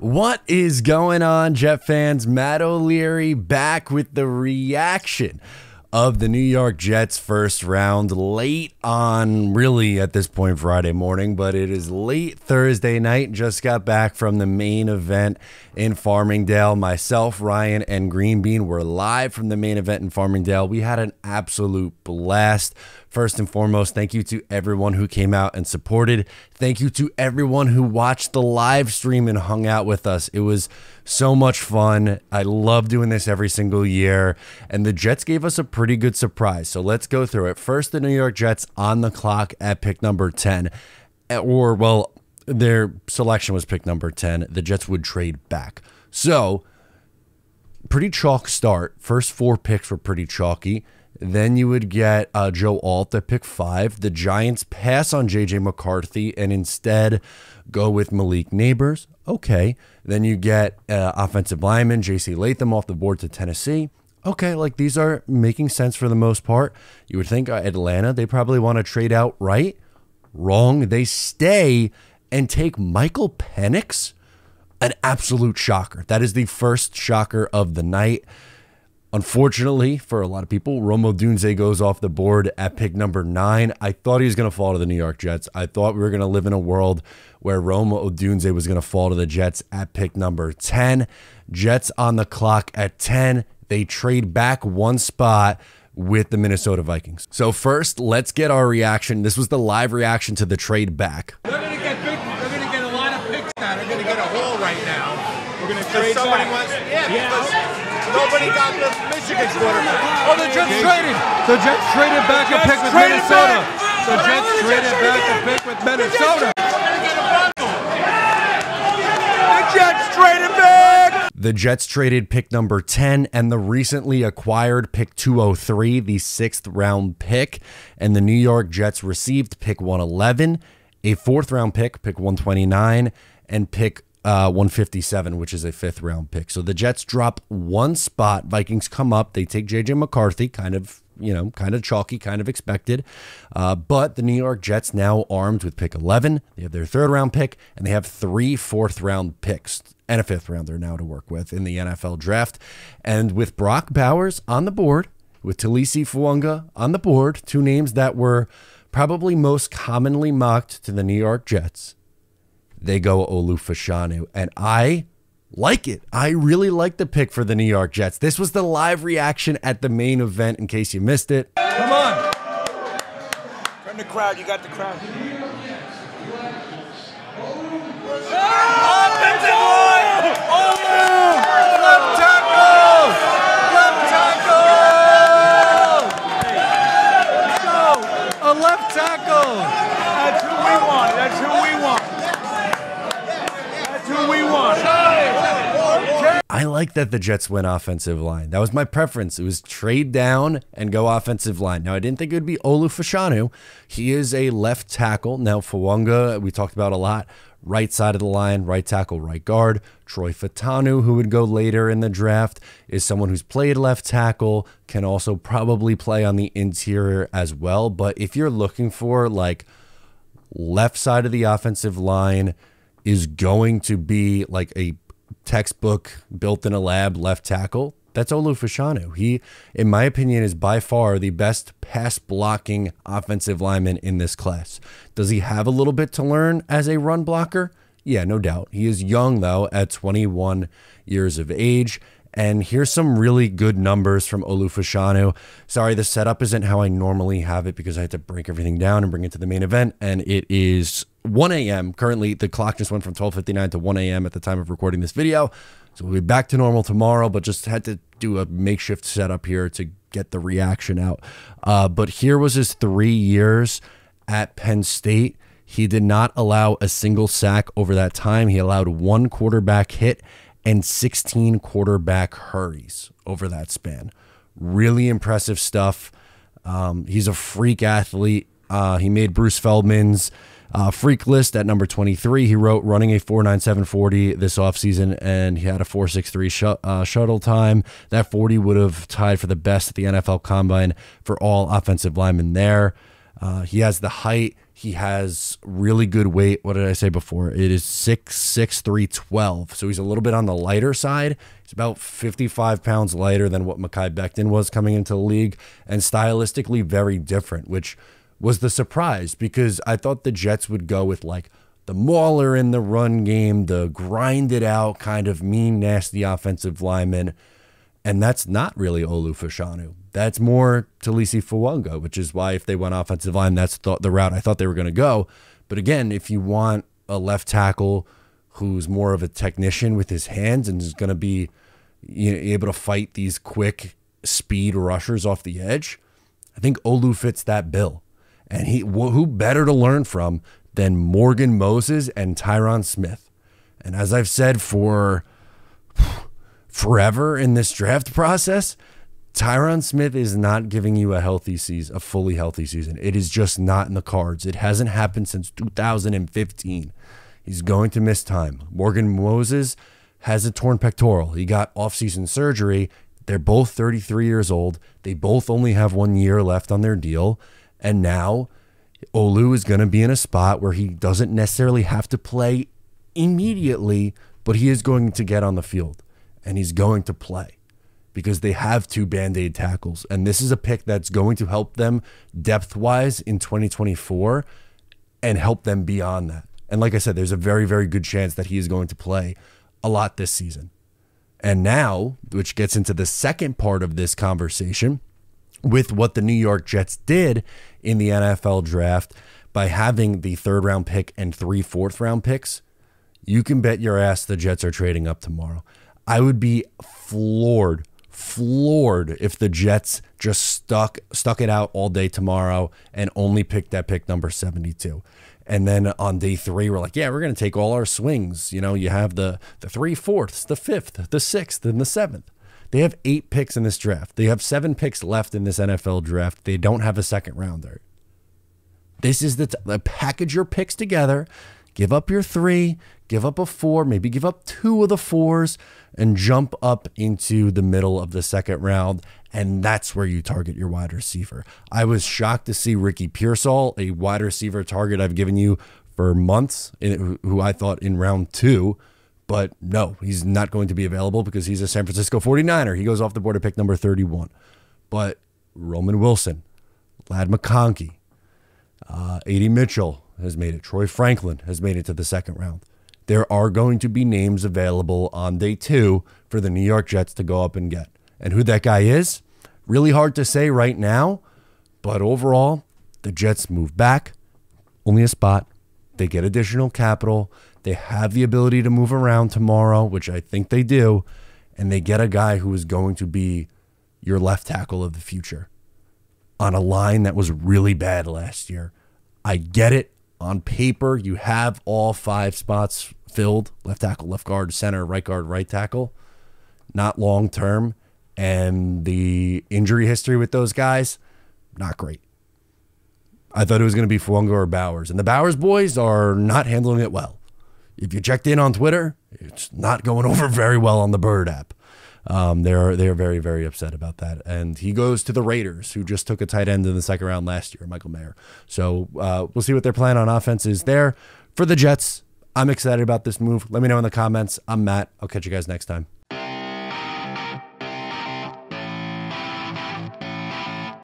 What is going on, Jet fans? Matt O'Leary back with the reaction of the New York Jets first round late on, really at this point, Friday morning, but it is late Thursday night. Just got back from the main event in Farmingdale. Myself, Ryan, and Green Bean were live from the main event in Farmingdale. We had an absolute blast. First and foremost, thank you to everyone who came out and supported. Thank you to everyone who watched the live stream and hung out with us. It was so much fun. I love doing this every single year. And the Jets gave us a pretty good surprise. So let's go through it. First, the New York Jets on the clock at pick number 10. Or, well, their selection was pick number 10. The Jets would trade back. So, pretty chalk start. First four picks were pretty chalky. Then you would get uh, Joe Alt at pick five. The Giants pass on JJ McCarthy and instead go with Malik Nabers. Okay. Then you get uh, offensive lineman JC Latham off the board to Tennessee. Okay, like these are making sense for the most part. You would think uh, Atlanta, they probably want to trade out, right? Wrong. They stay and take Michael Penix. An absolute shocker. That is the first shocker of the night. Unfortunately, for a lot of people, Rome Odunze goes off the board at pick number nine. I thought he was going to fall to the New York Jets. I thought we were going to live in a world where Rome Odunze was going to fall to the Jets at pick number 10. Jets on the clock at 10. They trade back one spot with the Minnesota Vikings. So first, let's get our reaction. This was the live reaction to the trade back. They're going to get big. They're going to get a lot of picks now. They're going to get a haul right now. We're going to trade somebody back. wants, yeah, Yeah. Because nobody got the Michigan quarterback. Oh, the Jets traded. The Jets traded back a pick with Minnesota. back. The Jets traded back a pick with Minnesota. The Jets traded back. The Jets traded pick number 10 and the recently acquired pick 203, the sixth round pick. And the New York Jets received pick 111, a fourth round pick, pick 129, and pick uh, 157, which is a fifth round pick. So the Jets drop one spot. Vikings come up. They take JJ McCarthy, kind of, you know, kind of chalky, kind of expected. Uh, but the New York Jets now armed with pick 11. They have their third round pick, and they have three fourth round picks and a fifth rounder now to work with in the NFL draft. And with Brock Bowers on the board, with Taliese Fuaga on the board, two names that were probably most commonly mocked to the New York Jets, they go Olu Fashanu. And I like it. I really like the pick for the New York Jets. This was the live reaction at the main event, in case you missed it. Come on. Turn the crowd, you got the crowd. Left that the Jets went offensive line. That was my preference. It was trade down and go offensive line. Now, I didn't think it would be Olu Fashanu. He is a left tackle. Now, Fuaga, we talked about a lot. Right side of the line, right tackle, right guard. Troy Fautanu, who would go later in the draft, is someone who's played left tackle, can also probably play on the interior as well. But if you're looking for like left side of the offensive line is going to be like a textbook built in a lab left tackle, that's Olu Fashanu. He, in my opinion, is by far the best pass blocking offensive lineman in this class. Does he have a little bit to learn as a run blocker? Yeah, no doubt. He is young, though, at 21 years of age. And here's some really good numbers from Olu Fashanu. Sorry, the setup isn't how I normally have it because I had to break everything down and bring it to the main event. And it is 1 a.m. Currently, the clock just went from 12:59 to 1 a.m. at the time of recording this video. So we'll be back to normal tomorrow, but just had to do a makeshift setup here to get the reaction out. Uh, but here was his three years at Penn State. He did not allow a single sack over that time. He allowed one quarterback hit and 16 quarterback hurries over that span. Really impressive stuff. Um, he's a freak athlete. Uh, he made Bruce Feldman's uh, freak list at number 23. He wrote running a 49740 this offseason, and he had a 463 sh- uh, shuttle time. That 40 would have tied for the best at the NFL combine for all offensive linemen there. Uh, he has the height. He has really good weight. What did I say before? It is six six three twelve. So he's a little bit on the lighter side. He's about 55 pounds lighter than what Mekhi Becton was coming into the league, and stylistically very different, which was the surprise because I thought the Jets would go with like the mauler in the run game, the grinded out kind of mean, nasty offensive lineman. And that's not really Olu Fashanu. That's more Taliese Fuaga, which is why if they went offensive line, that's the, the route I thought they were going to go. But again, if you want a left tackle who's more of a technician with his hands and is going to be you know, able to fight these quick speed rushers off the edge, I think Olu fits that bill. And he who better to learn from than Morgan Moses and Tyron Smith. And as I've said for forever in this draft process, Tyron Smith is not giving you a healthy season, a fully healthy season. It is just not in the cards. It hasn't happened since 2015. He's going to miss time. Morgan Moses has a torn pectoral. He got off-season surgery. They're both 33 years old. They both only have one year left on their deal. And now Olu is going to be in a spot where he doesn't necessarily have to play immediately, but he is going to get on the field and he's going to play because they have two band aid tackles. And this is a pick that's going to help them depth wise in 2024 and help them beyond that. And like I said, there's a very, very good chance that he is going to play a lot this season. And now, which gets into the second part of this conversation with what the New York Jets did in the NFL draft by having the third round pick and three fourth round picks, you can bet your ass the Jets are trading up tomorrow. I would be floored, floored if the Jets just stuck stuck it out all day tomorrow and only picked that pick number 72. And then on day three, we're like, yeah, we're gonna take all our swings. You know, you have the the three fourths, the fifth, the sixth, and the seventh. They have eight picks in this draft. They have seven picks left in this NFL draft. They don't have a second rounder. This is the, t- package your picks together. Give up your three, give up a four, maybe give up two of the fours, and jump up into the middle of the second round. And that's where you target your wide receiver. I was shocked to see Ricky Pearsall, a wide receiver target I've given you for months, who I thought in round two but no, he's not going to be available because he's a San Francisco 49er. He goes off the board at pick number 31. But Roman Wilson, Ladd McConkey, uh, A.D. Mitchell has made it. Troy Franklin has made it to the second round. There are going to be names available on day two for the New York Jets to go up and get. And who that guy is, really hard to say right now. But overall, the Jets move back, only a spot. They get additional capital. They have the ability to move around tomorrow, which I think they do, and they get a guy who is going to be your left tackle of the future on a line that was really bad last year. I get it. On paper, you have all five spots filled left tackle, left guard, center, right guard, right tackle. Not long term. And the injury history with those guys, not great. I thought it was going to be Fuaga or Bowers. And the Bowers boys are not handling it well if you checked in on Twitter, it's not going over very well on the Bird app. Um, they're they're very very upset about that, and he goes to the Raiders, who just took a tight end in the second round last year, Michael Mayer. So uh, we'll see what their plan on offense is there for the Jets. I'm excited about this move. Let me know in the comments. I'm Matt. I'll catch you guys next time.